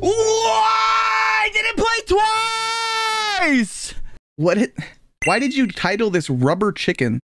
Why did it play twice? What? It, why did you title this Rubber Chicken?